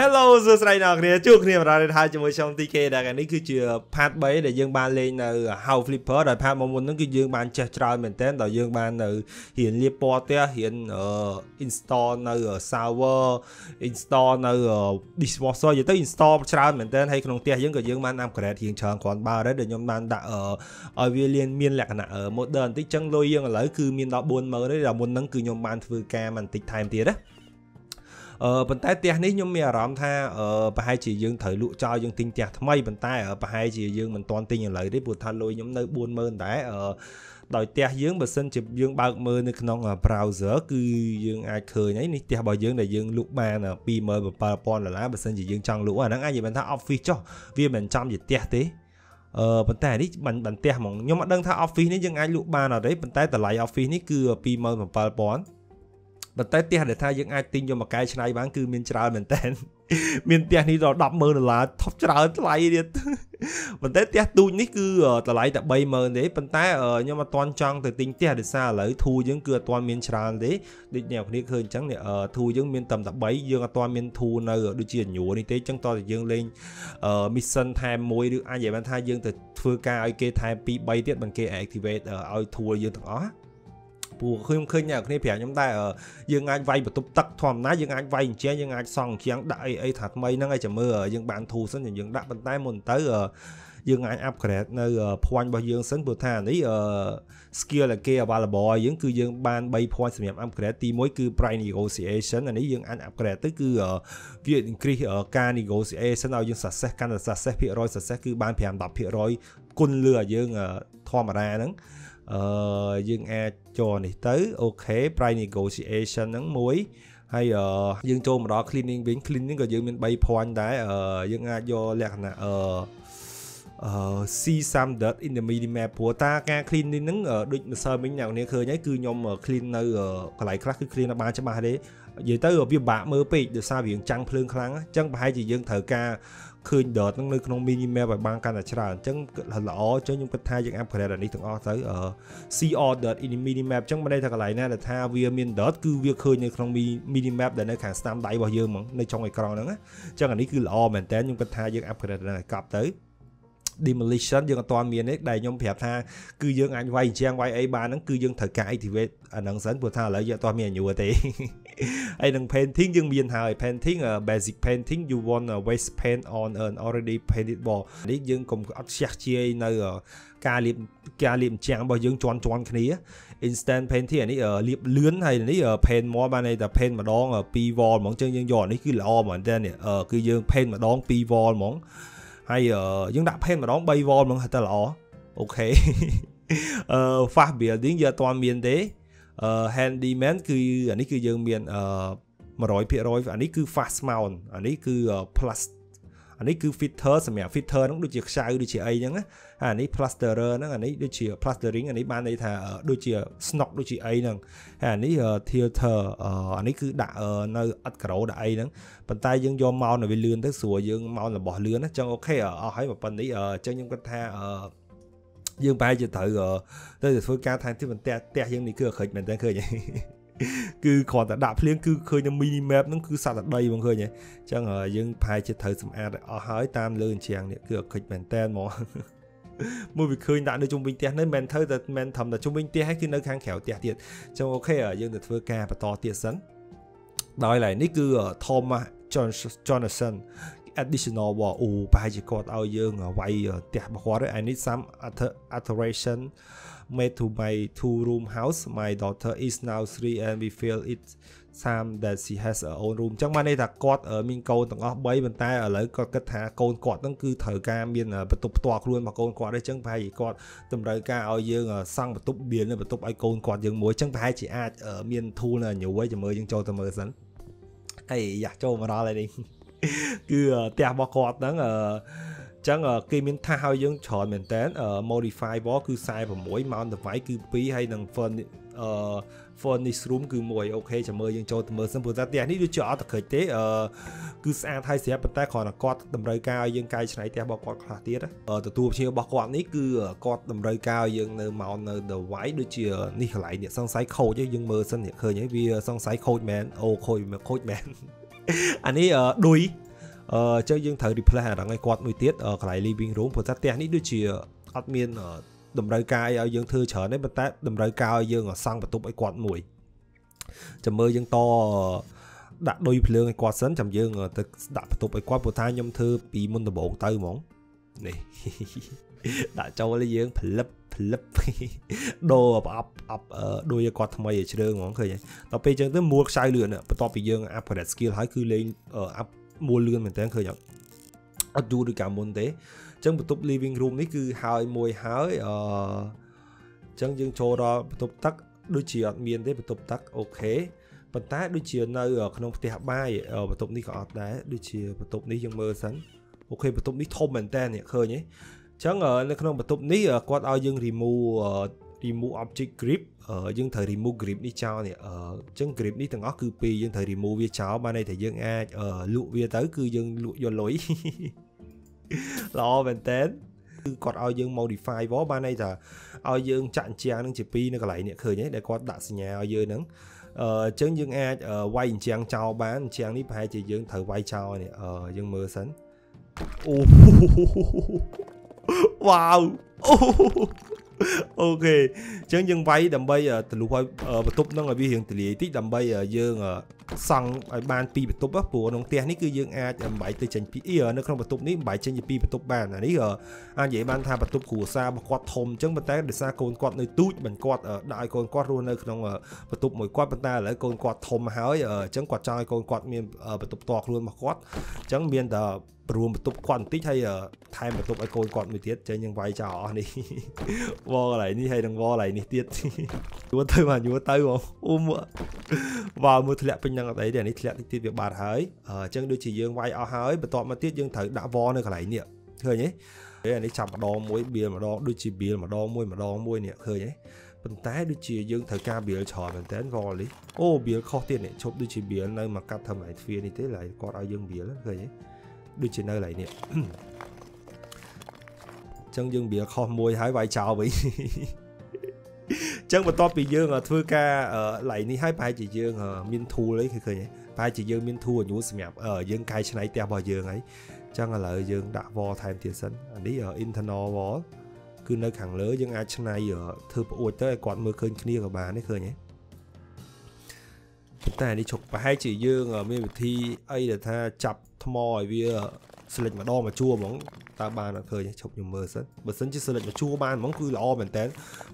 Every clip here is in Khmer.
Hello សួស្តីអ្នកគ្នាជួបគ្នាបរិយាថាជាមួយខ្ញុំ TK ដែលនេះគឺជា part 3ដែលយើងបានលេងនៅ How Flipper ដែល part មុនហ្នឹងគឺយើងបានចេះច្រើនមែនទែនដល់យើងបាននៅរៀនលាបពណ៌ផ្ទះរៀន install នៅ server install នៅ dishwasher និយាយទៅ install ច្រើនមែនទែនហើយក្នុងផ្ទះយើងក៏យើងបាន upgrade រៀងច្រើនគ្រាន់បើដែរដែលខ្ញុំបានដាក់ឲ្យវាលៀនមានលក្ខណៈ modern បន្តិចចឹងលុយយើងឥឡូវគឺមានដល់40000ទេដល់មុនហ្នឹងគឺខ្ញុំបានធ្វើការបន្តិចថែមទៀតណាអឺ ប៉ុន្តែផ្ទះនេះខ្ញុំមានអារម្មណ៍ថាអឺប្រហែលជាយើងត្រូវលក់ចោលយើងទិញផ្ទះថ្មីប៉ុន្តែប្រហែលជាយើងមិនទាន់ទិញឥឡូវទេព្រោះថាលុយខ្ញុំនៅ40000ដែរអឺដោយផ្ទះយើងបើសិនជាយើងបើកមើលនៅក្នុង browser គឺយើងអាចឃើញហើយនេះផ្ទះរបស់យើងដែលយើងលក់បាន27000ដុល្លារបើសិនជាយើងចង់លក់អាហ្នឹងអាចនិយាយថា office ចុះវាមិនចំជាផ្ទះទេអឺប៉ុន្តែនេះបានបានផ្ទះហ្មងខ្ញុំអត់ដឹងថា office នេះយើងអាចលក់បានអត់ទេប៉ុន្តែតម្លៃ office នេះគឺ27000 ប៉ុន្តែផ្ទះដែលថាយើងអាចទិញយកមកកែច្នៃបានគឺមានច្រើនមែនតើមានផ្ទះនេះដល់100,000ដុល្លារថប់ច្រើនថ្លៃទៀតប៉ុន្តែផ្ទះទូចនេះគឺតម្លៃតែ30000ទេប៉ុន្តែខ្ញុំអត់ទាន់ចង់ទៅទិញផ្ទះដោយសារឥឡូវធូរយើងគឺអត់ទាន់មានច្រើនទេដូចអ្នកគ្នាឃើញអញ្ចឹងធូរយើងមានតែ3យើងអត់ទាន់មានធូរនៅដូចជាញួរនេះទេអញ្ចឹងតើយើងលេង mission ថែមមួយឬអាចនិយាយបានថាយើងទៅធ្វើការឲ្យគេថែម2 3ទៀតបើគេ activate ឲ្យធូរយើងទាំងអស់ ព្រោះខ្ញុំឃើញអ្នកគ្នាប្រាប់ខ្ញុំដែរយើងអាចវាយបន្ទប់ទឹកធម្មតាយើងអាចវាយអញ្ចឹងយើងអាចសង់អញ្ចឹងដាក់អីអីថាថ្មីហ្នឹងឲ្យចាំមើលយើងបានធូរសិនយើងដាក់ប៉ុន្តែមុនទៅយើងអាច upgrade នៅ point របស់យើងសិនព្រោះថានេះ skill ដែលគេ available ឲ្យយើងគឺយើងបាន3 point សម្រាប់ upgrade ទី1គឺ price negotiation អានេះយើងអាច upgrade ទៅគឺវា increase ការ negotiation ឲ្យយើង success កាន់តែ success ភាគរយ success គឺបាន5 10%គុណលើឲ្យយើងធម្មតាហ្នឹង អឺយើងអាចចូលនេះទៅអូខេ price negotiation ហ្នឹងមួយហើយយើងចូលមកដល់ cleaning វិញ cleaning ក៏យើងមាន3 point ដែរយើងអាចយកលក្ខណៈអឺអឺ see some dirt in the mini map ព្រោះតាការ clean នេះហ្នឹងដូចម្សិលមិញអ្នកនាងឃើញហើយគឺខ្ញុំ clean នៅកន្លែងខ្លះគឺ clean បានច្បាស់ទេនិយាយទៅវាពិបាកមើលពេកដោយសារវាចាំងភ្លើងខ្លាំងអញ្ចឹងប្រហែលជាយើងត្រូវការ ឃើញ dot ហ្នឹងនៅក្នុង mini map ឲ្យបានកាន់តែច្រើនអញ្ចឹងល្អចឹងខ្ញុំគិតថាយើង upgrade អានេះទាំងអស់ទៅ see all dot in mini map អញ្ចឹងមិនន័យថាកន្លែងណាដែលថាវាមាន dot គឺវាឃើញនៅក្នុង mini map ដែលនៅខាងស្នាមដៃរបស់យើងហ្មងនៅចុងអេក្រង់ហ្នឹងអញ្ចឹងអានេះគឺល្អមែនតើខ្ញុំគិតថាយើង upgrade អានេះឲ្យកប់ទៅ demolition យើងអត់ទាន់មានទេដែលខ្ញុំប្រាប់ថាគឺយើងអាចវាយជាងវាយអីបានហ្នឹងគឺយើងត្រូវការ activate អាហ្នឹងសិនព្រោះថាឥឡូវយើងអត់ទាន់មានអាយុទេ ហើយនឹង painting យើងមានហើយ painting basic painting you want a waste paint on an already painted wall នេះយើងកុំអត់ខ្ជះជាយនៅការលាបការលាបជាងរបស់យើងជន់ជន់គ្នា instant painting អានេះលាបលឿនហើយនេះ paint មកបានន័យថា paint ម្ដង2 wall ហ្មងចឹងយើងយកអានេះគឺល្អមែនតើគឺយើង paint ម្ដង2 wall ហ្មងហើយយើងដាក់ paint ម្ដង3 wall ហ្មងទៅល្អអូខេអឺ fast building យើងអត់ទាន់មានទេអឺ handyman គឺអានេះគឺយើងមានអឺ100%អានេះគឺ fast mount អានេះគឺ plus អានេះគឺ filter សម្រាប់ filter ហ្នឹងដូចជាខ្ចៅដូចជាអីហ្នឹងណាអានេះ plasterer ហ្នឹងអានេះដូចជា plastering អានេះបានន័យថាដូចជា snock ដូចជាអីហ្នឹងហើយអានេះ filter អានេះគឺដាក់នៅអត់ក្រូដាក់អីហ្នឹងប៉ុន្តែយើងយកមកនៅវាលឿនទៅស្រួលយើងមករបស់លឿនណាចឹងអូខេអស់ហើយប៉ុណ្ណេះអញ្ចឹងខ្ញុំគិតថា យើងប្រហែលជាត្រូវទៅធ្វើការថែមទៀតបន្ទះផ្ទះយើងនេះគឺអក្រិចមែនតើឃើញគឺគ្រាន់តែដាក់ភ្លៀងគឺឃើញនៅ mini map ហ្នឹងគឺសត្វដីហ្មងឃើញហ៎អញ្ចឹងយើងប្រហែលជាត្រូវសម្អាតអស់ហើយតាមលើអញ្ចឹងនេះគឺអក្រិចមែនតើហ្មងមួយវាឃើញដាក់នៅជុំវិញផ្ទះនេះមិនត្រូវតែមិនធំតែជុំវិញផ្ទះហើយគឺនៅខាងក្រៅផ្ទះទៀតអញ្ចឹងអូខេយើងទៅធ្វើការបន្តទៀតសិនដោយឡែកនេះគឺ Thomas Johnson additional wall អូប្រហែលជាគាត់ឲ្យយើងវាយផ្ទះរបស់គាត់ I need some alteration made to my two room house my daughter is now 3 and we feel it some that she has her own room អញ្ចឹងបានន័យថាគាត់មានកូនទាំងអស់3ប៉ុន្តែឥឡូវគាត់គិតថាកូនគាត់ហ្នឹងគឺត្រូវការមានបន្ទប់ផ្ទាល់ខ្លួនរបស់កូនគាត់ទេអញ្ចឹងប្រហែលជាគាត់តម្រូវការឲ្យយើងសង់បន្ទប់បៀនបន្ទប់ឲ្យកូនគាត់យើងមួយអញ្ចឹងប្រហែលជាអាចមាន tool នៅញូវឲ្យចាំមើលយើងចូលទៅមើលសិនហើយយ៉ាចូលមកដល់ហើយនេះ គឺផ្ទះរបស់គាត់ហ្នឹងអឺចឹងគេមានថាឲ្យយើងច្រើនមែនតើ modify wall គឺ46 mount device គឺ2ហើយនឹង furnish អឺ furnish room គឺ1អូខេចាំមើលយើងចូលទៅមើលសិនព្រោះតែផ្ទះនេះដូចជាអត់តក្រិចទេអឺគឺស្អាតហើយស្រាប់ប៉ុន្តែគ្រាន់តែគាត់តម្រូវការឲ្យយើងកែច្នៃផ្ទះរបស់គាត់ខ្លះទៀតទទួលភ្ញៀវរបស់គាត់នេះគឺគាត់តម្រូវការឲ្យយើងនៅមកនៅ device ដូចជានេះកន្លែងនេះសង្ស័យខូចយើងមើលសិនឃើញហើយវាសង្ស័យខូចមែនអូខូចខូចមែន អានេះឌុយអឺអញ្ចឹងយើងត្រូវ replace អាហ្នឹងឲ្យគាត់មួយទៀតកន្លែង living room ព្រោះថាផ្ទះនេះដូចជាអត់មានតម្រូវការឲ្យយើងធ្វើច្រើនទេប៉ុន្តែតម្រូវការឲ្យយើងសង់បន្ទប់ឲ្យគាត់មួយចាំមើលយើងតដាក់ដុយភ្លើងឲ្យគាត់សិនចាំយើងទៅដាក់បន្ទប់ឲ្យគាត់ព្រោះថាខ្ញុំធ្វើពីមុនដំបូងទៅហ្មងនេះ ដាក់ចូលឲ្យយើងផលិតផលិតដូរប្រអប់អប់ដូចឲ្យគាត់ថ្មីឲ្យជ្រើងហ្មងឃើញដល់ពេលអញ្ចឹងទៅមួលខ្សៅលឿនបន្ទាប់ពីយើង upgrade skill ហើយគឺលេងអាប់មួលលឿនមែនតើឃើញអត់អត់យូរដូចកាលមុនទេអញ្ចឹងបន្ទប់ living room នេះគឺហើយមួយហើយអឺអញ្ចឹងយើងចូលដល់បន្ទប់ទឹកដូចជាអត់មានទេបន្ទប់ទឹកអូខេប៉ុន្តែដូចជានៅក្នុងផ្ទះបាយបន្ទប់នេះក៏អត់ដែរដូចជាបន្ទប់នេះយើងមើលសិនអូខេបន្ទប់នេះធំមែនតើនេះឃើញទេអញ្ចឹងនៅក្នុងបន្ទប់នេះគាត់ឲ្យយើង remove remove object grip យើងត្រូវ remove grip នេះចោលនេះអញ្ចឹង grip នេះទាំងអស់គឺពីរយើងត្រូវ remove វាចោលបានន័យថាយើងអាចលក់វាទៅ គឺយើងលក់យកលុយល្អមែនតើគឺគាត់ឲ្យយើង modify វបានន័យថាឲ្យយើងចាក់អញ្ចាំងនឹងជា2នៅកន្លែងនេះឃើញទេដែលគាត់ដាក់សញ្ញាឲ្យយើងហ្នឹងអញ្ចឹងយើងអាចវាយអញ្ចាំងចោលបានអញ្ចាំងនេះប្រហែលជាយើងត្រូវវាយចោលនេះយើងមើលសិនអូ វ៉ាវអូអូខេអញ្ចឹងយើងវាយដើម្បីទលុះឲ្យបន្ទប់ហ្នឹងឲ្យវារៀងទលាយតិចដើម្បីយើងសង់ឲ្យបានពីបន្ទប់ព្រោះក្នុងផ្ទះនេះគឺយើងអាចបំបីទៅចេញពីនៅក្នុងបន្ទប់នេះបំបីចេញពីបន្ទប់បានអានេះអាចនិយាយបានថាបន្ទប់គ្រួសាររបស់គាត់ធំអញ្ចឹងប៉ុន្តែដោយសារកូនគាត់នៅទូចមិនគាត់ដាក់ឲ្យកូនគាត់រស់នៅក្នុងបន្ទប់មួយគាត់ប៉ុន្តែឥឡូវកូនគាត់ធំហើយអញ្ចឹងគាត់ចង់ឲ្យកូនគាត់មានបន្ទប់ផ្ទាល់ខ្លួនរបស់គាត់អញ្ចឹងមានតែ រួមបន្ទប់គាត់បន្តិចហើយថែមបន្ទប់ឲ្យកូនគាត់មួយទៀតចេញយើងវាយចោលអស់នេះវល់កន្លែងនេះហើយនឹងវល់កន្លែងនេះទៀតយួរទៅមកយួរទៅបងអ៊ុំវល់មើលធ្លាក់ពេញនឹងអត់អីទេនេះធ្លាក់តិចទៀតវាបាត់ហើយអញ្ចឹងដូចជាយើងវាយអស់ហើយបន្ទាប់មកទៀតយើងត្រូវដាក់វល់នៅកន្លែងនេះឃើញទេអានេះចាប់ម្ដងមួយបៀលម្ដងដូចជាបៀលម្ដងមួយម្ដងមួយនេះឃើញទេប៉ុន្តែដូចជាយើងត្រូវការបៀលច្រើនមែនតើវល់នេះអូបៀលខុសទៀតនេះឈប់ដូចជាបៀលនៅមកកាត់ធ្វើឲ្យទ្វារនេះទេឡើយគាត់ឲ្យយើងបៀលឃើញទេ ដូចជានៅកន្លែងនេះចឹងយើងវាខុសមួយហើយវាយចោលវិញចឹងបន្ទាប់ពីយើងធ្វើការឡៃនេះហើយប្រហែលជាយើងមាន tool អីគឺឃើញប្រហែលជាយើងមាន tool អញ្ញូសម្រាប់យើងកែច្នៃផ្ទះរបស់យើងហើយចឹងឥឡូវយើងដាក់ wall ថែមទៀតសិនអានេះ internal wall គឺនៅខាងលើយើងអាចច្នៃធ្វើប្អួចទៅឲ្យគាត់មើលឃើញគ្នាក៏បានទេឃើញទេប៉ុន្តែនេះជុកប្រហែលជាយើងមានវិធីអីដែលថាចាប់ ថ្មឲ្យវាស្លេចម្ដងមកជួរហ្មងតើបានអត់ឃើញឈប់ខ្ញុំមើលសិនបើសិនជាស្លេចមកជួរបានហ្មងគឺល្អមែនតើ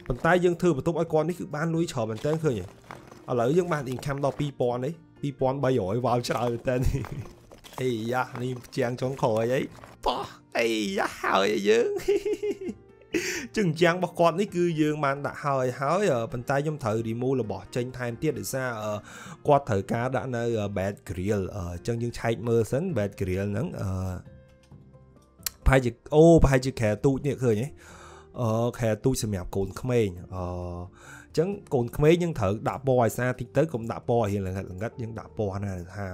ប៉ុន្តែយើងធ្វើបន្ទប់ឲ្យគាត់នេះគឺបានលុយច្រើនមែនតើឃើញឥឡូវយើងបាន income ដល់2000នេះ2300វ៉ាវច្រើនមែនតើអេយ៉ានេះជាងចុងក្រោយអីប៉ោះអេយ៉ាហើយយើង ចឹងយ៉ាងរបស់គាត់នេះគឺយើងបានដាក់ហើយហើយប៉ុន្តែខ្ញុំត្រូវ remove របស់ចេញថែមទៀតដោយសារគាត់ត្រូវការដាក់នៅ bed grill អញ្ចឹងយើងឆែកមើលសិន bed grill ហ្នឹងអឺប្រហែលជាអូប្រហែលជាខែទូចនេះឃើញទេអឺខែទូចសម្រាប់កូនក្មេងអឺអញ្ចឹងកូនក្មេងយើងត្រូវដាក់ពណ៌ឲ្យស្អាតតិចទៅកុំដាក់ពណ៌រៀងល្ងិតល្ងិតយើងដាក់ពណ៌ណាថា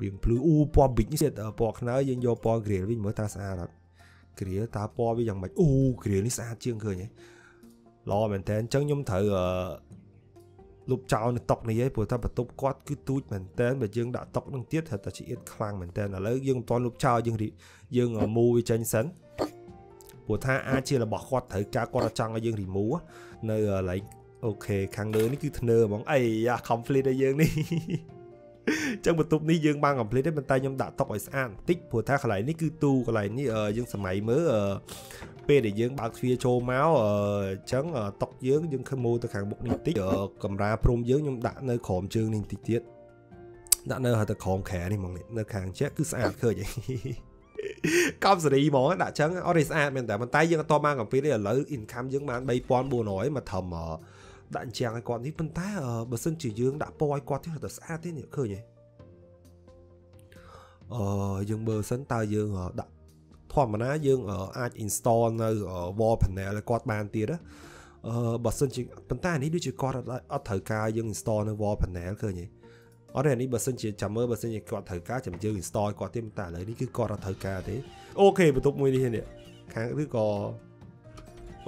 វាភ្លឺអ៊ូពណ៌ big នេះទៀតពណ៌ខ្នើយើងយកពណ៌ grill វិញមើលតើស្អាតអត់ គ្រាតើពណ៌វាយ៉ាងម៉េចអូគ្រានេះស្អាតជាងឃើញហ៎ល្អមែនតើអញ្ចឹងខ្ញុំត្រូវលុបចោលនៅតុកនេះឯងព្រោះថាបន្ទប់គាត់គឺទូចមែនតើបើយើងដាក់តុកនឹងទៀតត្រូវតែជាអៀតខ្លាំងមែនតើឥឡូវយើងមិនទាន់លុបចោលយើងយើង move វាចេញសិនព្រោះថាអាចជារបស់គាត់ត្រូវការគាត់ចង់ឲ្យយើង remove នៅកន្លែងអូខេខាងលើនេះគឺធ្នើហ្មងអីយ៉ា complete ឲ្យយើងនេះ ចឹងបន្ទប់នេះយើងបាន complete ទេប៉ុន្តែខ្ញុំដាក់តុឲ្យស្អាតបន្តិចព្រោះថាកន្លែងនេះគឺទូកន្លែងនេះយើងសម័យមើលពេលដែលយើងបើកទ្វារចូលមកអញ្ចឹងតុកយើងយើងខមើលទៅខាងមុខនេះតិចកំរាព្រំយើងខ្ញុំដាក់នៅក្រោមជើងនេះតិចទៀតដាក់នៅទៅក្រោមខែនេះហ្មងនៅខាងជែកគឺស្អាតឃើញកំសេរីហ្មងដាក់ចឹងអត់ទេស្អាតមែនតែប៉ុន្តែយើងអត់តបានកំពីទេឥឡូវ income យើងបាន3400មកត្រឹមដាក់អញ្ចឹងឲ្យគាត់នេះប៉ុន្តែបើសិនជាយើងដាក់ពណ៌ឲ្យគាត់ទៀតទៅស្អាតទេនេះឃើញទេ អឺយើងមើលសិនតើយើងដាក់ធម្មតាយើងអាច install នៅ wall panel ឲ្យគាត់បានទៀតណាអឺបើសិនជាប៉ុន្តែនេះដូចជាគាត់អត់ត្រូវការយើង install នៅ wall panel ឃើញទេអត់ទេនេះបើសិនជាចាំមើលបើសិនជាគាត់ត្រូវការចាំយើង install គាត់ទេតែឥឡូវនេះគឺគាត់អត់ត្រូវការទេអូខេបន្ទប់មួយនេះនេះខាងឬក៏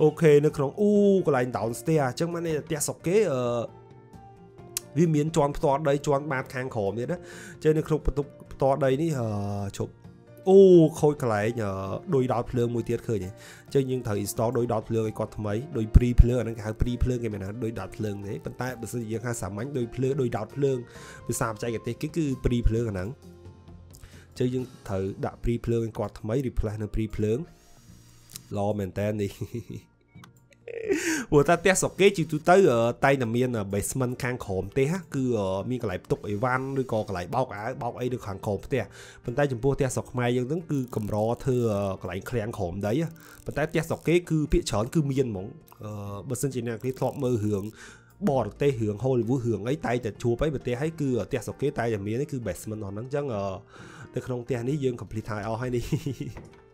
អូខេនៅក្នុងអ៊ូកន្លែង downstairs អញ្ចឹងមកនេះផ្ទះសុកគេអឺវាមានជន់ផ្ទាល់ដីជន់បាតខាងក្រោមទៀតណាចឹងនៅក្នុងបន្ទប់ ផ្ទាល់ដីនេះជប់អូខូចកន្លែងដោយដោតភ្លើងមួយទៀតឃើញទេអញ្ចឹងយើងត្រូវ install ដោយដោតភ្លើងឲ្យគាត់ថ្មីដោយ pre ភ្លើងអាហ្នឹងគេហៅ pre ភ្លើងគេមិនហៅដោយដោតភ្លើងទេប៉ុន្តែបើសិនជាយើងហៅសាមញ្ញដោយភ្លើងដោយដោតភ្លើងភាសាបច្ចេកទេសគេគឺ pre ភ្លើងអាហ្នឹងអញ្ចឹងយើងត្រូវដាក់ pre ភ្លើងឲ្យគាត់ថ្មី replace នៅ pre ភ្លើងល្អមែនតើនេះ ព្រោះតែផ្ទះស្រុកគេជាទូទៅតែតែមាន basement ខាងក្រោមផ្ទះគឺមានកន្លែងផ្ទុកអីវ៉ាន់ឬក៏កន្លែងបោកអាវបោកអីនៅខាងក្រោមផ្ទះប៉ុន្តែចំពោះផ្ទះស្រុកខ្មែរយើងហ្នឹងគឺកម្រធ្វើកន្លែងឃ្លាំងក្រោមដីប៉ុន្តែផ្ទះស្រុកគេគឺភាគច្រើនគឺមានហ្មងបើសិនជាអ្នកគេធ្លាប់មើលរឿងបរទេសរឿង Hollywood រឿងអីតែតែជួបអីប្រទេសហើយគឺផ្ទះស្រុកគេតែតែមានគឺ basement អស់ហ្នឹងអញ្ចឹងនៅក្នុងផ្ទះនេះយើង complete ហើយអស់ហើយនេះ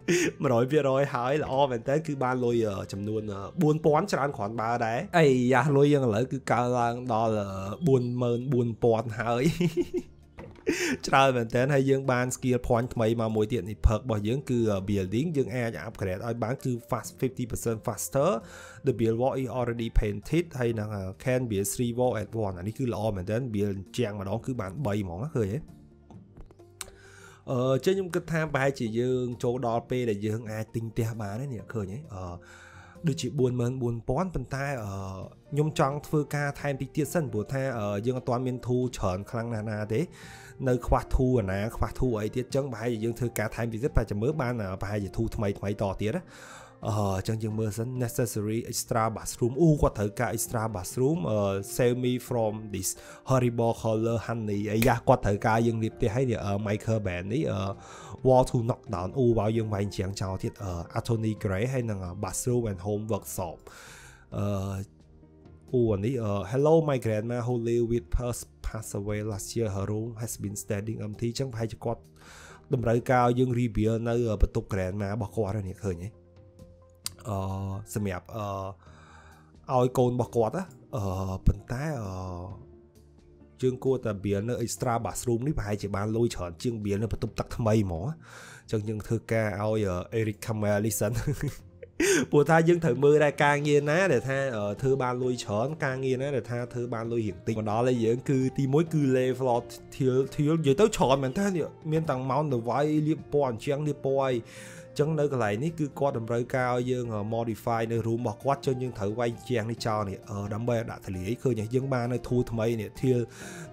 100%ហើយល្អមែនតើគឺបានលុយចំនួន4000ច្រើនគ្រាន់បើដែរអីយ៉ាលុយយើងឥឡូវគឺកើឡើងដល់44000ហើយច្រើនមែនតើហើយយើងបាន skill point ថ្មីមកមួយទៀតនេះ perk របស់យើងគឺ building យើងអាច upgrade ឲ្យបានគឺ fast 50% faster the build wall is already painted ហើយនឹង can build 3 wall at once អានេះគឺល្អមែនតើ build ជាងម្ដងគឺបាន3ហ្មងឃើញទេ អឺចេះខ្ញុំគិតថាប្រហែលជាយើងចូលដល់ពេលដែលយើងអាចទិញផ្ទះបាននេះឃើញហ៎អឺដូចជា44000ប៉ុន្តែខ្ញុំចង់ធ្វើការថែមតិចទៀតសិនព្រោះថាយើងអត់ទាន់មានធូរច្រើនខ្លាំងណាស់ណាទេនៅខ្វះធូរអាណាខ្វះធូរអីទៀតចឹងប្រហែលជាយើងធ្វើការថែមតិចទៀតប្រហែលជាមើលបានប្រហែលជាធូរថ្មីថ្មីតទៀតណា អឺចឹងយើងមើលសិន necessary extra bathroom អូគាត់ត្រូវការ extra bathroom uh, save me from this horrible color honey អាយ៉ាគាត់ត្រូវការយើងរៀបផ្ទះឲ្យនេះ Michael Band នេះ wall to knock down អូបើយើងវាយជាងចោលទៀត Anthony Gray ហើយនឹង bathroom and home workshop អឺអូនេះ Hello my grandma who live with us passed away last year her room has been standing empty ចឹងប្រហែលជាគាត់តម្រូវការយើង reveal នៅបន្ទប់ grandma របស់គាត់នេះឃើញទេ អឺសម្រាប់អឺឲ្យកូនរបស់គាត់ណាអឺប៉ុន្តែអឺយើងគួរតែបៀលនៅ extra bathroom នេះប្រហែលជាបានលុយច្រើនជាងបៀលនៅបន្ទប់ទឹកថ្មីហ្មងអញ្ចឹងយើងធ្វើការឲ្យ Eric Kamel នេះសិនព្រោះថាយើងត្រូវមើលដែរការងារណាដែលថាធ្វើបានលុយច្រើនការងារណាដែលថាធ្វើបានលុយរៀងតិចមកដល់ហើយយើងគឺទី1គឺ level ធៀលធៀលនិយាយទៅច្រើនមែនតើមានទាំង mount ទៅវាយលៀបពណ៌អញ្ចឹងលៀបពណ៌អី ចឹងនៅកន្លែងនេះគឺគាត់តម្រូវការឲ្យយើង modify នៅ room របស់គាត់ចឹងយើងត្រូវវាយជាងនេះចោលនេះដើម្បីឲ្យដាក់ទលាយឃើញយើងបាននៅ tool ថ្មីនេះ tier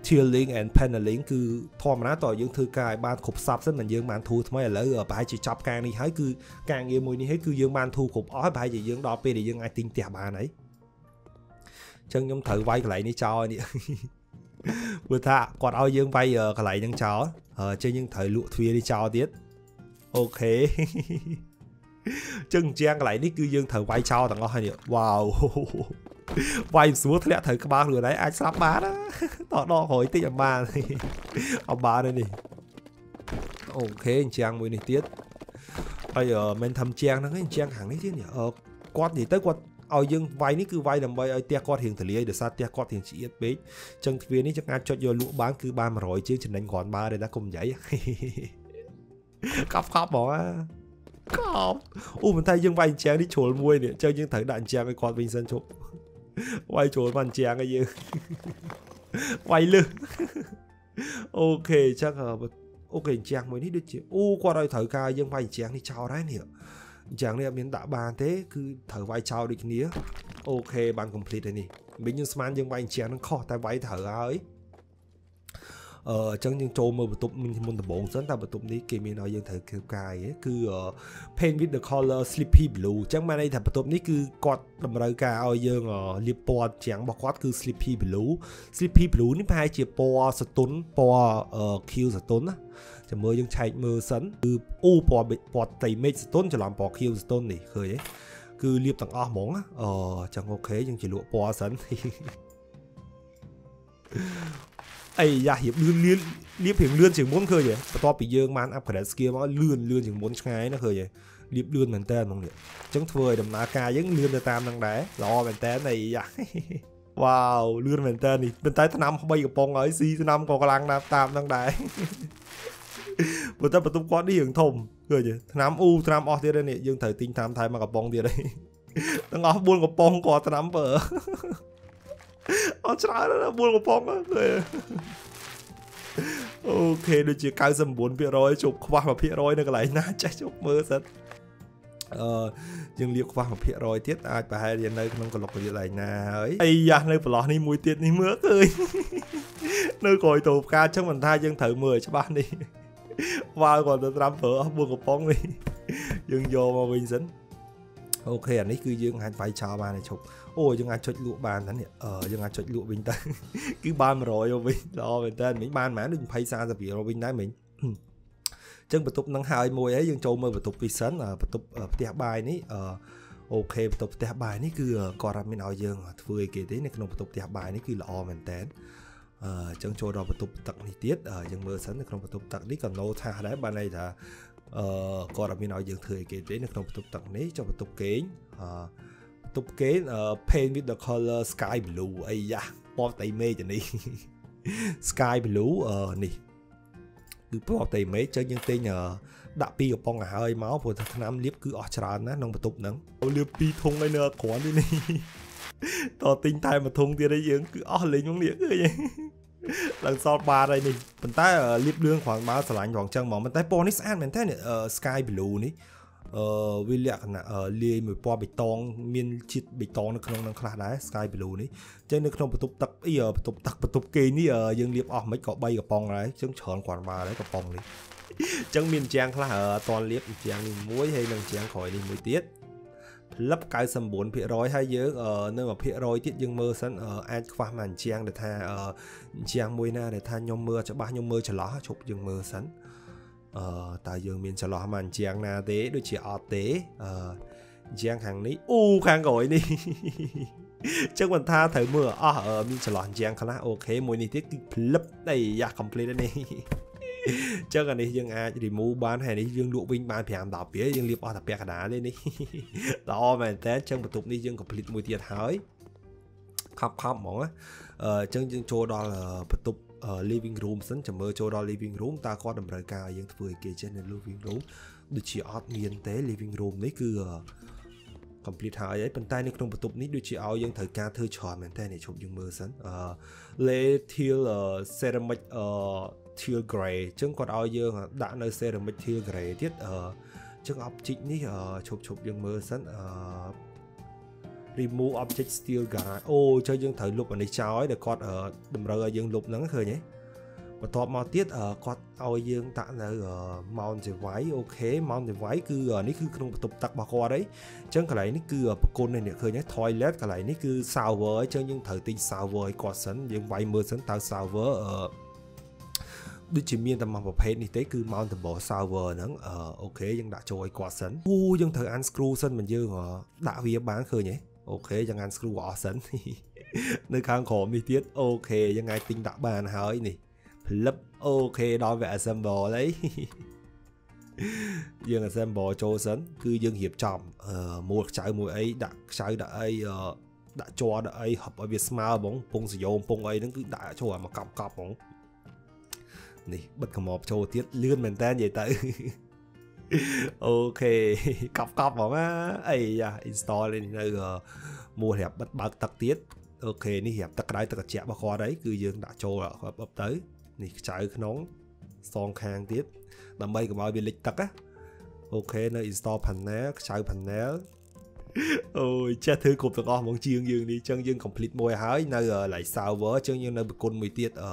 tieling and paneling គឺធម្មតាតើយើងធ្វើការឲ្យបានគ្រប់សពសិនមិនយើងបាន tool ថ្មីឥឡូវប្រហែលជាចប់ការនេះហើយគឺការងារមួយនេះហើយគឺយើងបាន tool គ្រប់អស់ប្រហែលជាយើងដល់ពេលដែលយើងអាចទិញផ្ទះបានហើយចឹងខ្ញុំត្រូវវាយកន្លែងនេះចោលនេះព្រោះថាគាត់ឲ្យយើងវាយកន្លែងហ្នឹងចោលចឹងយើងត្រូវលក់ទ្វារនេះចោលទៀត អូខេចឹងជាងកន្លែងនេះគឺយើងត្រូវវាយចោលទាំងអស់ហើយនេះវ៉ាវវាយស្រួលធ្លាក់ត្រូវក្បាលខ្លួនឯងអាចស្លាប់បានណាតដកក្រោយតិចអត់បានអត់បានទេនេះអូខេអញ្ចឹងមួយនេះទៀតហើយមិនធ្វើជាងហ្នឹងឯងជាងខាងនេះទៀតនេះគាត់និយាយទៅគាត់ឲ្យយើងវាយនេះគឺវាយដើម្បីឲ្យផ្ទះគាត់រៀងទលាយដោយសារផ្ទះគាត់រៀងឆ្អៀតពេកអញ្ចឹងទ្វារនេះចឹងអាចចុចយកលក់បានគឺបាន100ជាងចំណេញគ្រាន់បើទេណាកុំនិយាយ កប់កប់ហ្មងកប់អូមិនតែយើងវាយអញ្ចឹងនេះជ្រុលមួយនេះអញ្ចឹងយើងត្រូវដាក់អញ្ចឹងឲ្យគាត់វិញសិនជប់វាយជ្រុលមកអញ្ចឹងឲ្យយើងវាយលឹះ OK អញ្ចឹង OK អញ្ចឹងមួយនេះដូចជាអូគាត់ឲ្យត្រូវការយើងវាយអញ្ចឹងនេះចោលហើយនេះអញ្ចឹងនេះអត់មានដាក់បានទេគឺត្រូវវាយចោលដូចគ្នា OK បាន complete ហើយនេះវិញយើងស្មានយើងវាយអញ្ចឹងនឹងខុសតែវាយត្រូវហើយ អញ្ចឹងយើងចូលមើលបន្ទប់មុនដំបូងសិនតែបន្ទប់នេះគេមានឲ្យយើងត្រូវធ្វើកាយគឺ paint with the color sleepy blue អញ្ចឹងបានន័យថាបន្ទប់នេះគឺគាត់តម្រូវការឲ្យយើងលាបពណ៌ជាងរបស់គាត់គឺ sleepy blue sleepy blue នេះប្រហែលជាពណ៌សតុនពណ៌ Q សតុនណាចាំមើលយើងឆែកមើលសិនគឺអូពណ៌ពណ៌តៃមេឃសតុនច្រឡំពណ៌ Q សតុននេះឃើញទេគឺលាបទាំងអស់ហ្មងអូចឹងអូខេយើងជាលក់ពណ៌សិន អីយ៉ារៀបលឿនលឿនលៀបរៀងលឿនជាងមុនឃើញទេបន្ទាប់ពីយើងបាន upgrade skill មកលឿនលឿនជាងមុនឆ្ងាយណាឃើញទេលៀបលឿនមែនតើហ្មងនេះអញ្ចឹងធ្វើឲ្យដំណើរការយើងលឿនទៅតាមនឹងដែរល្អមែនតើអីយ៉ាវ៉ាវលឿនមែនតើនេះប៉ុន្តែឆ្នាំ3កំប៉ុងហើយស៊ីឆ្នាំក៏កម្លាំងណាស់តាមនឹងដែរបើតែបន្ទប់គាត់នេះរឿងធំឃើញទេឆ្នាំអ៊ូឆ្នាំអស់ទៀតនេះយើងត្រូវទិញតាមថែមមកកំប៉ុងទៀតហើយទាំងអស់4កំប៉ុងក៏ឆ្នាំបើ អត់ច្រើនណាស់4កំប៉ុងឃើញអូខេដូចជា99%ជប់ខ្វះ1%នៅកន្លែងណាចេះជប់មើលសិនអឺយើងលាបខ្វះ1%ទៀតអាចប្រហែលជានៅក្នុងក្លុកកន្លែងណាហើយអីយ៉ាស់នៅប្រឡោះនេះមួយទៀតនេះមើលឃើញនៅក្រោយតូផ្កាអញ្ចឹងមិនថាយើងត្រូវមើលច្បាស់នេះវ៉ាវគាត់ទៅត្រាំប្រើអស់បួងកំប៉ុងនេះយើងយកមកវិញសិនអូខេអានេះគឺយើងអាចវាយចោលបានឈប់ អូយើងអាចចុចលក់បានហ្នឹងអឺយើងអាចចុចលក់វិញទៅគឺបាន100យកវិញល្អមែនតើមិញបានប៉ុន្មានដូច20 30រៀលវិញដែរមិញចឹងបន្ទប់នឹងហើយមួយហើយយើងចូលមើលបន្ទប់ពីសិនបន្ទប់ផ្ទះបាយនេះអឺអូខេបន្ទប់ផ្ទះបាយនេះគឺគាត់អត់មានឲ្យយើងធ្វើអីគេទេនៅក្នុងបន្ទប់ផ្ទះបាយនេះគឺល្អមែនតើអញ្ចឹងចូលដល់បន្ទប់ទឹកនេះទៀតយើងមើលសិននៅក្នុងបន្ទប់ទឹកនេះក៏ no ថាដែរបានន័យថាអឺគាត់អត់មានឲ្យយើងធ្វើអីគេទេនៅក្នុងបន្ទប់ទឹកនេះចុះបន្ទប់គេងអឺបន្ទប់គេង paint with the color sky blue អីយ៉ាពណ៌តៃមេឃនេះ sky blue អឺនេះគឺពណ៌តៃមេឃចឹងយើងទិញដាក់ពីកំប៉ុងឲ្យហើយមកព្រោះថាឆ្នាំលាបគឺអស់ច្រើនណាស់ក្នុងបន្ទប់ហ្នឹងលាបពីរធុងឯនៅគ្រាន់នេះតទិញតែមួយធុងទៀតឯងយើងគឺអស់លេងមកនេះឃើញឡើងសល់បាតហើយនេះប៉ុន្តែលាបលឿងគ្រាន់បើស្រឡាញ់រងចឹងហ្មងប៉ុន្តែពណ៌នេះស្អាតមែនតើ Sky Blue នេះអឺ វាលក្ខណៈលាយមួយពណ៌បៃតងមានជាតិបៃតងនៅក្នុងនឹងខ្លះដែរ Sky Blue នេះអញ្ចឹងនៅក្នុងបន្ទប់ទឹកអីបន្ទប់ទឹកបន្ទប់គេនេះយើងលាបអស់មិនក៏3កំប៉ុងដែរអញ្ចឹងច្រើនគ្រាន់បើដែរកំប៉ុងនេះអញ្ចឹងមានជាងខ្លះអត់តលាបជាងនេះមួយហើយនឹងជាងក្រោយនេះមួយទៀតលឹប99%ហើយយើងនៅ1%ទៀតយើងមើលសិនអាចខ្វះមួយអញ្ចាំងដែលថាអញ្ចាំងមួយណាដែលថាខ្ញុំមើលច្បាស់ខ្ញុំមើលច្រឡោះឈប់យើងមើលសិនអឺ តើយើងមានច្រឡោះមួយអញ្ចាំងណាទេដូចជាអត់ទេអឺអញ្ចាំងខាងនេះអូខាងក្រោយនេះចឹងមិនថាត្រូវមើលអស់មានច្រឡោះអញ្ចាំងខ្លះអូខេមួយនេះទៀតគឺផ្លឹបអីយ៉ា complete នេះចឹងអានេះយើងអាច remove បានហើយនេះយើងលក់វិញបាន5 10ពេលយើងលាបអស់តែពាក់កណ្ដាលទេនេះល្អមែនតើចឹងបន្ទប់នេះយើង complete មួយទៀតហើយខប់ខប់ហ្មងណាអឺចឹងយើងចូលដល់បន្ទប់ living room សិនចាំមើលចូលដល់ living room តើគាត់តម្រូវការឲ្យយើងធ្វើអីគេចេះនៅ living room ដូចជាអត់មានទេ living room នេះគឺ complete ហើយហើយប៉ុន្តែនៅក្នុងបន្ទប់នេះដូចជាឲ្យយើងត្រូវការធ្វើច្រើនមែនតើនេះជប់យើងមើលសិនអឺ lay till ceramic អឺ teal gray អញ្ចឹងគាត់ឲ្យយើងដាក់នៅ ceramic teal gray ទៀតអឺអញ្ចឹង object នេះឈប់ឈប់យើងមើលសិនអឺ remove object steel guard អូអញ្ចឹងយើងត្រូវលុបអានេះចោលឲ្យតែគាត់តម្រូវឲ្យយើងលុបហ្នឹងឃើញទេបន្ទាប់មកទៀតគាត់ឲ្យយើងដាក់នៅ mount device អូខេ mount device គឺនេះគឺក្នុងបន្ទប់ទឹករបស់គាត់ហីអញ្ចឹងកន្លែងនេះគឺប្រគុណនេះឃើញទេ toilet កន្លែងនេះគឺ server អញ្ចឹងយើងត្រូវទិញ server ឲ្យគាត់សិនយើងវាយមើលសិនតើ server អឺដូចជាមានតែមួយប្រភេទនេះទេគឺ mountable server ហ្នឹងOK យើងដាក់ចូលឲ្យគាត់សិនអូយើងត្រូវ unscrew សិនមិនយើងដាក់វាបានឃើញទេ OK យើង unscrew អស់សិននៅខាងក្រោមនេះទៀត OK យើងអាចទិញដាក់បានហើយនេះផ្លឹប OK ដល់វា assemble ហើយយើង assemble ចូលសិនគឺយើងរៀបចំមួលខ្ចៅមួយអីដាក់ខ្ចៅដាក់អីដាក់ជ័រដាក់អីហប់ឲ្យវាស្មើហ្មងពងសយោពងអីហ្នឹងគឺដាក់ចូលឲ្យមកកប់កប់ហ្មងនេះបិទកម្របចូលទៀតលឿនមែនតើនិយាយទៅ OK កប់កប់ហ្មងអីយ៉ា install នេះនៅមួលរាប់បិទបើកទឹកទៀត OK នេះរាប់ទឹកក្តៅទឹកត្រជាក់របស់គាត់ហើយគឺយើងដាក់ចូលគាត់បិទទៅនេះខ្ចៅក្នុងសងខាងទៀតដើម្បីកុំឲ្យវាលិចទឹកណា OK នៅ install panel ខ្ចៅ panel អូយចេះធ្វើគ្រប់ទាំងអស់ហ្មងជាងយើងនេះអញ្ចឹងយើង complete មួយហើយនៅ like server អញ្ចឹងយើងនៅប្រគុណមួយទៀតអឺ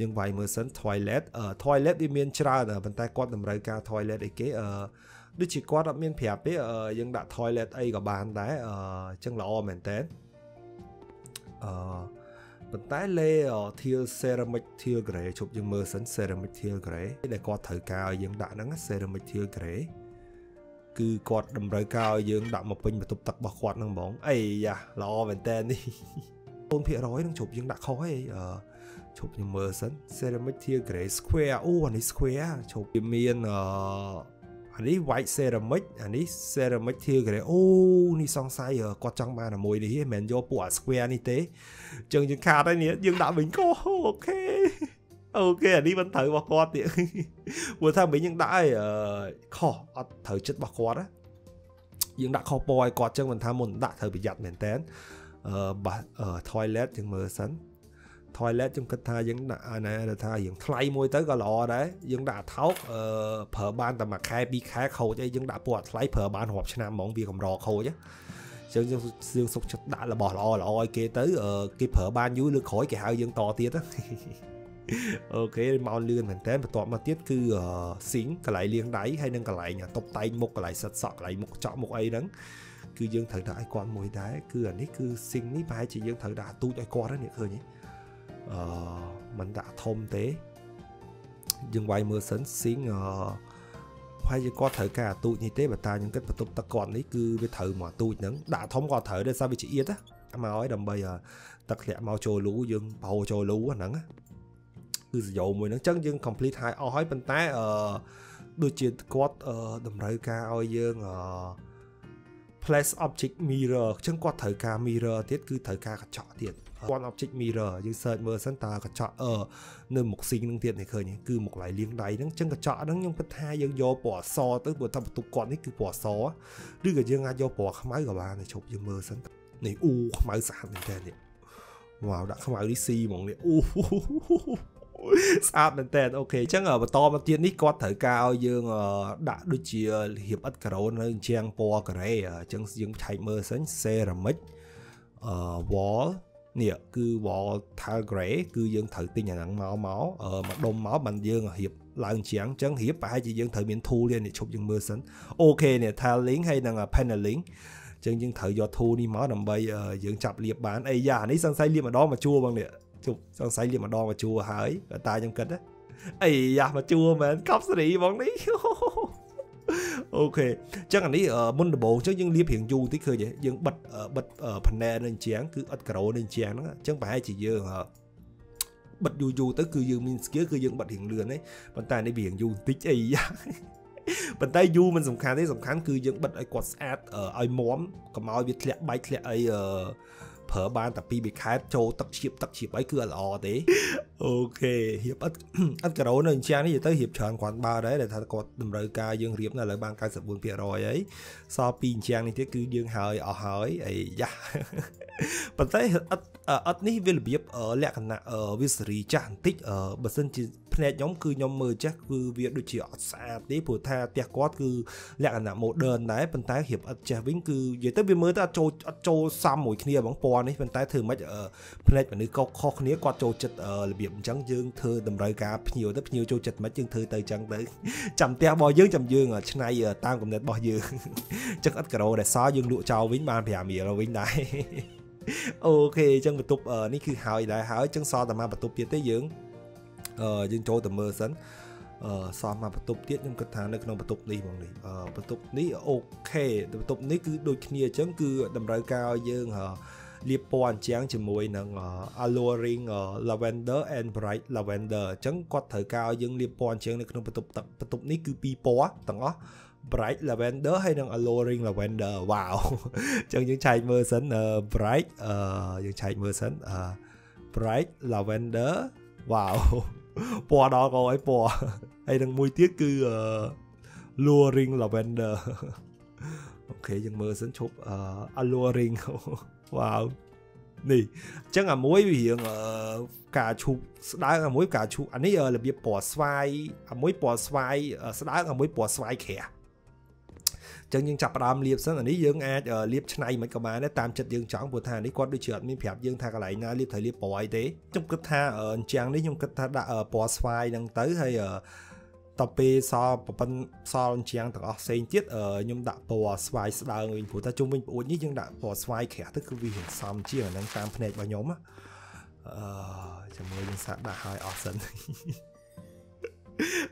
យើងវាយមើលសិន toilet toilet វាមានច្រើនប៉ុន្តែគាត់តម្រូវការ toilet អីគេអឺដូចជាគាត់អត់មានប្រាប់ទេយើងដាក់ toilet អីក៏បានដែរអញ្ចឹងល្អមែនតើអឺប៉ុន្តែលេ teal ceramic teal gray ជប់យើងមើលសិន ceramic teal gray ដែលគាត់ត្រូវការឲ្យយើងដាក់ហ្នឹង ceramic teal gray គឺគាត់តម្រូវការឲ្យយើងដាក់មកពេញបន្ទប់ទឹករបស់គាត់ហ្នឹងហ្មងអីយ៉ាល្អមែនតើនេះ4%នឹងជប់យើងដាក់ខុសហីអឺ ឈប់ខ្ញុំមើលសិន ceramic tile gray square អូអានេះ square ឈប់វាមានអឺអានេះ white ceramic អានេះ ceramic tier gray អូនេះសង្ស័យគាត់ចង់បានអាមួយនេះមិនមែនយកពួកអា square នេះទេអញ្ចឹងយើងខាតហើយនេះយើងដាក់វិញកោ OK OK អានេះមិនត្រូវរបស់គាត់ទៀតព្រោះថាមិញយើងដាក់ឲ្យខុសអត់ត្រូវចិត្តរបស់គាត់ណាយើងដាក់ខុសពណ៌ឲ្យគាត់ចឹងមិនថាមុនដាក់ត្រូវប្រយ័ត្នមែនតើអឺបាស toilet យើងមើលសិន toilet ខ្ញុំគិតថាយើងដាក់ណាថារៀងថ្លៃមួយទៅក៏ល្អដែរយើងដាក់ថោកអឺប្រើបានតែមួយខែពីរខែខូចអីយើងដាក់ពណ៌អត់ថ្លៃប្រើបានរាប់ឆ្នាំហ្មងវាកម្រខូចចឹងយើងយើងសុកចិត្តដាក់របស់ល្អល្អឲ្យគេទៅគេប្រើបានយូរលើក្រោយគេហៅយើងតទៀតអូខេមកលឿនមែនតើបន្ទាប់មកទៀតគឺស៊ីងកន្លែងលាងដៃហើយនឹងកន្លែងតុបតែងមុខកន្លែងសិតសក់កន្លែងមុខចောက်មុខអីហ្នឹងគឺយើងត្រូវដាក់ឲ្យគាត់មួយដែរគឺអានេះគឺស៊ីងនេះប្រហែលជាយើងត្រូវដាក់ទូចឲ្យគាត់ហ្នឹងនេះឃើញទេ អឺមិនដាក់ធំទេយើងវាយមើលសិនស៊ីងអឺប្រហែលជាគាត់ត្រូវការអាទូចនេះទេបើតាខ្ញុំគិតបន្ទប់ទឹកគាត់នេះគឺវាត្រូវមកអាទូចហ្នឹងដាក់ធំក៏ត្រូវដែរសារវាជាអៀតមកឲ្យដើម្បីទឹកធ្លាក់មកចូលលូយើងបោចូលលូហ្នឹងគឺសយោមួយហ្នឹងអញ្ចឹងយើង complete ហើយអស់ហើយប៉ុន្តែអឺដូចជាគាត់តម្រូវការឲ្យយើងអឺ place object mirror អញ្ចឹងគាត់ត្រូវការ mirror ទៀតគឺត្រូវការកញ្ចក់ទៀត គាត់ object mirror យើង search មើលសិនតើកញ្ចក់អឺនៅមុខស៊ីងនឹងទៀតនេះឃើញគឺមុខឡៃលៀងដៃហ្នឹងអញ្ចឹងកញ្ចក់ហ្នឹងខ្ញុំគិតថាយើងយកពណ៌អសទៅព្រោះថាបន្ទប់គាត់នេះគឺពណ៌អសឬក៏យើងអាចយកពណ៌ខ្មៅក៏បានតែជប់យើងមើលសិននេះអ៊ូខ្មៅស្អាតមែនតើនេះវ៉ាវដាក់ខ្មៅនេះស៊ីហ្មងនេះអ៊ូស្អាតមែនតើអូខេអញ្ចឹងបន្តមកទៀតនេះគាត់ត្រូវការឲ្យយើងដាក់ដូចជារៀបឥតការ៉ូនៅជាងពណ៌ការ៉េអញ្ចឹងយើងឆែកមើលសិន ceramic អឺ wall នេះគឺ wall tile gray គឺយើងត្រូវទិញអាហ្នឹងមកមកមកដុំមកបានយើងរៀបឡើងជាងអញ្ចឹងរៀបប្រហែលជាយើងត្រូវមាន tool នេះឈប់យើងមើលសិនអូខេនេះ tiling ហើយនឹង paneling ចឹងយើងត្រូវយក tool នេះមកដើម្បីយើងចាប់លាបបានអីយ៉ានេះសង្ស័យលាបម្ដងមកជួបងនេះជប់សង្ស័យលាបម្ដងមកជួហើយតាខ្ញុំគិតអីយ៉ាមកជួមែនកប់សេរីបងនេះ អូខេចឹងអានេះមុនដំបូងចឹងយើងលាបរៀងយូរតិចឃើញយើងបិទបិទផណែនឹងជាងគឺអត់ក្រូនឹងជាងហ្នឹងចឹងប្រហែលជាយើងបិទយូរយូរទៅគឺយើងមាន skill គឺយើងបិទរៀងលឿនទេប៉ុន្តែនេះវារៀងយូរបន្តិចអីយ៉ាប៉ុន្តែយូរមិនសំខាន់ទេសំខាន់គឺយើងបិទឲ្យគាត់ស្អាតឲ្យមាំកុំឲ្យវាធ្លាក់បែកធ្លាក់អី ប្រើបានតែពីរបីខែចូលទឹកឈៀបទឹកឈៀបអីគឺអត់ល្អទេអូខេរៀបអត់អត់ការ៉ូនៅអញ្ចឹងនេះទៅរៀបច្រើនគ្រាន់បើដែរដែលថាគាត់តម្រូវការយើងរៀបនៅឥឡូវបាន94%ហើយសល់ពីអញ្ចឹងនេះទៀតគឺយើងហើយអស់ហើយអីយ៉ាប៉ុន្តែអត់អត់នេះវារបៀបលក្ខណៈវាសេរីចាស់បន្តិចបើសិនជា ភ្នែកខ្ញុំគឺខ្ញុំមើលចេះគឺវាដូចជាអត់ស្អាតទេព្រោះថាផ្ទះគាត់គឺលក្ខណៈ modern ដែរប៉ុន្តែរៀបអត់ចេះវិញគឺនិយាយទៅវាមើលទៅអត់ចូលអត់ចូលសមមួយគ្នាហ្មងពណ៌នេះប៉ុន្តែធ្វើមិនភ្នែកមនុស្សកខុសគ្នាគាត់ចូលចិត្តរបៀបអញ្ចឹងយើងធ្វើតម្រូវការភ្ញៀវទៅភ្ញៀវចូលចិត្តមិនយើងធ្វើទៅអញ្ចឹងទៅចាំផ្ទះរបស់យើងចាំយើងឆ្នៃតាមកំណត់របស់យើងអញ្ចឹងអត់ការ៉ូដែលសល់យើងលក់ចោលវិញបាន5រៀលវិញដែរអូខេអញ្ចឹងបន្ទប់នេះគឺហើយដែរហើយអញ្ចឹងសល់តែមកបន្ទប់ទៀតទេយើង យើងចូលទៅមើលសិនអឺសមមកបន្ទប់ទៀតខ្ញុំគិតថានៅក្នុងបន្ទប់នេះហ្មងនេះអឺបន្ទប់នេះ OK បន្ទប់នេះគឺដូចគ្នាអញ្ចឹងគឺតម្រូវការឲ្យយើងលាបពណ៌អញ្ចឹងជាមួយនឹង alluring lavender and bright lavender អញ្ចឹងគាត់ត្រូវការឲ្យយើងលាបពណ៌អញ្ចឹងនៅក្នុងបន្ទប់បន្ទប់នេះគឺពីរពណ៌ទាំងអស់ bright lavender ហើយនិង alluring lavender វ៉ាវអញ្ចឹងយើងឆែកមើលសិន bright យើងឆែកមើលសិន bright lavender វ៉ាវ ពណ៌ដល់ក៏ឲ្យពណ៌ហើយនឹងមួយទៀតគឺ luring lavender អូខេយើងមើលសិនឈប់ alluring វ៉ាវនេះអញ្ចឹងអាមួយវារៀងការឈូកស្ដើងអាមួយការឈូកអានេះរបៀបពណ៌ស្វាយអាមួយពណ៌ស្វាយស្ដើងអាមួយពណ៌ស្វាយក្រាស់ ចឹងយើងចាប់ផ្ដើមលាបសិនអានេះយើងអាចលាបឆ្នៃមិនក៏បានដែរតាមចិត្តយើងចង់ព្រោះថានេះគាត់ដូចជាអត់មានប្រាប់យើងថាកន្លែងណាលាបត្រូវលាបពណ៌អីទេខ្ញុំគិតថាអញ្ចឹងនេះខ្ញុំគិតថាដាក់ពណ៌ស្វាយហ្នឹងទៅហើយតពេលសល់ប្រពន្ធសល់អញ្ចឹងទាំងអស់ផ្សេងទៀតខ្ញុំដាក់ពណ៌ស្វាយស្ដើងវិញព្រោះថាជុំវិញប្អួចនេះយើងដាក់ពណ៌ស្វាយក្រាស់ទៅគឺវាសំជាងអាហ្នឹងតាមភ្នែករបស់ខ្ញុំអឺជាមួយយើងសាកដាក់ឲ្យអស់សិន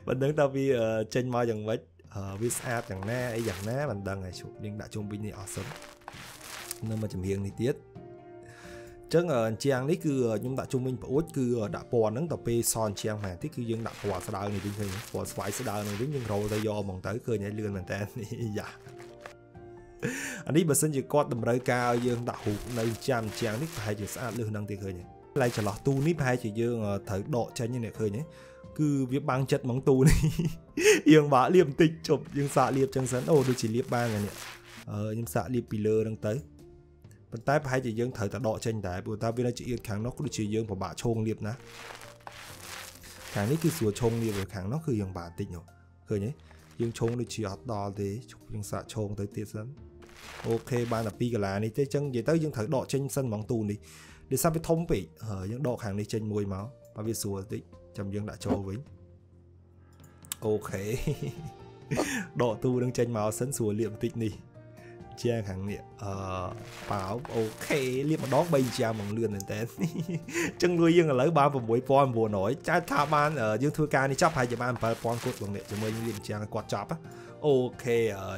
មិនដឹងតើវាចេញមកយ៉ាងម៉េច វាស្អាតយ៉ាងណាអីយ៉ាងណាមិនដឹងហើយជួបយើងដាក់ជុំវិញនេះអស់សិននៅមកចម្រៀងនេះទៀតចឹងអញ្ចាំងនេះគឺខ្ញុំដាក់ជុំវិញប្អួចគឺដាក់ពណ៌ហ្នឹងទៅពេលសអញ្ចាំងមែនតិចគឺយើងដាក់ពណ៌ស្ដើងនេះវិញឃើញពណ៌ស្វាយស្ដើងនេះវិញយើងរោទៅយកហ្មងទៅឃើញហើយលឿនមែនតើយ៉ាអានេះបើសិនជាគាត់តម្រូវការឲ្យយើងដាក់រូបនៅចាំអញ្ចាំងនេះប្រហែលជាស្អាតលឿនហ្នឹងទេឃើញហើយកន្លែងចន្លោះទូនេះប្រហែលជាយើងត្រូវដកចេញនេះឃើញទេ គឺវាបាំងចិត្តហ្មងទូនេះយើងបាក់លាបបន្តិចជប់យើងសាកលាបចឹងសិនអូដូចជាលាបបានហើយនេះអឺខ្ញុំសាកលាបពីលើហ្នឹងទៅប៉ុន្តែប្រហែលជាយើងត្រូវតែដកចេញដែរព្រោះតែវានៅជាអៀតខាងនោះដូចជាយើងពិបាកឈោងលៀបណាខាងនេះគឺស្រួលឈោងលៀបខាងនោះគឺយើងបានតិចនោះឃើញទេយើងឈោងដូចជាអត់ដល់ទេយើងសាកឈោងទៅទៀតសិនអូខេបានតែ2កន្លានេះទេអញ្ចឹងនិយាយទៅយើងត្រូវដកចេញសិនហ្មងទូនេះដូចសាប់វាធំពេកយើងដកខាងនេះចេញមួយមកហើយវាស្រួលតិច ចាំយើងដាក់ចូលវិញអូខេដកទូនឹងចេញមកសិនស្រួលលៀបបន្តិចនេះជាងខាងនេះអឺប៉ោអូខេលាបម្ដង3ជាងមកលឿនមែនតើអញ្ចឹងលុយយើងឥឡូវបាន6900ចែកថាបានយើងធ្វើការនេះចប់ហើយជាបាន7000គាត់បងនេះជាមួយលាបជាងគាត់ចប់ អូខេ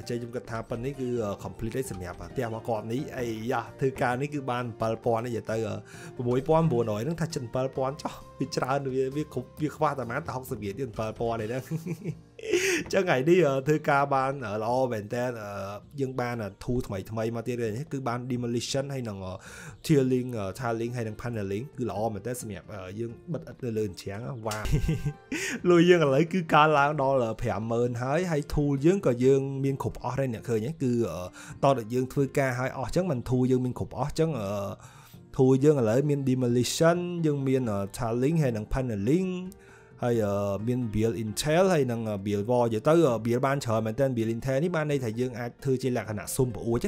ចេះខ្ញុំគិតថាប៉ុណ្នេះគឺ complete ហើយសម្រាប់ផ្ទះមកគាត់នេះអីយ៉ាធ្វើការនេះគឺបាន7000នេះទៅ6900ហ្នឹងថាចិត្ត7000ចោះវាច្រើនវាវាគ្រប់វាខ្វះតែប៉ុន្មានតែ60រៀលទៀត7000ឯហ្នឹង ចឹងថ្ងៃនេះធ្វើការបានល្អមែនតើយើងបានធូរថ្មីថ្មីមកទៀតគឺបាន demolition ហើយនឹង tiling tiling ហើយនឹង paneling គឺល្អមែនតើសម្រាប់យើងបិទឥដ្ឋនៅលើអញ្ចាំងវ៉ាលុយយើងឥឡូវគឺកើនឡើងដល់50000ហើយហើយ tool យើងក៏យើងមានគ្រប់អស់ដែរអ្នកឃើញគឺតើយើងធ្វើការឲ្យអស់ចឹងមិន tool យើងមានគ្រប់អស់ចឹងធូរយើងឥឡូវមាន demolition យើងមាន tiling ហើយនឹង paneling ហើយមាន build intel ហើយនឹង build wall និយាយទៅ build បានច្រើនមែនតើ build intel នេះបានន័យថាយើងអាចធ្វើជាលក្ខណៈស៊ុំប្រួច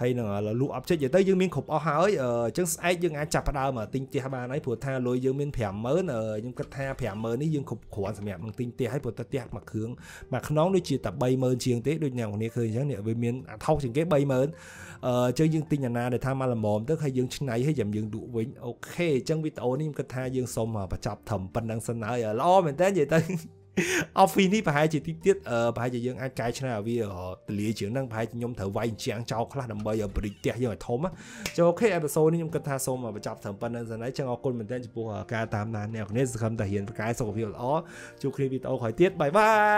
ហើយនឹងលក់ object និយាយទៅយើងមានគ្រប់អស់ហើយអញ្ចឹងស្អែកយើងអាចចាប់ផ្ដើមទិញផ្ទះបានហើយព្រោះថាលុយយើងមាន50000ខ្ញុំគិតថា50000នេះយើងគ្រប់គ្រាន់សម្រាប់នឹងទិញផ្ទះហើយព្រោះតែផ្ទះមួយគ្រឿងមួយខ្នងដូចជាតែ30000ជាងទេដូចអ្នកនរឃើញអញ្ចឹងនេះវាមានអាថោកជាងគេ30000អឺចឹងយើងទិញអាណាដែលថាមកល្មមទៅហើយយើងឆ្នៃហើយចាំយើងលក់វិញអូខេអញ្ចឹងវីដេអូនេះខ្ញុំគិតថាយើងសូមបញ្ចប់ត្រឹមប៉ុណ្្នឹងសិនហើយល្អមែនតើនិយាយទៅ Office នេះប្រហែលជាតិចទៀតប្រហែលជាយើងអាចកែច្នៃឲ្យវាទលាជាងហ្នឹងប្រហែលជាខ្ញុំត្រូវវាយជាងចោលខ្លះដើម្បីឲ្យបរិទ្ធផ្ទះយើងឲ្យធំចុះអូខេអេពីសូតនេះខ្ញុំគិតថាសូមបញ្ចប់ត្រឹមប៉ុណ្្នឹងសិនហើយចឹងអរគុណមែនទែនចំពោះការតាមដានអ្នកនេះសង្ឃឹមតែរៀនប្រកែសុខភាពល្អជួបគ្នាវីដេអូក្រោយទៀតបាយបាយ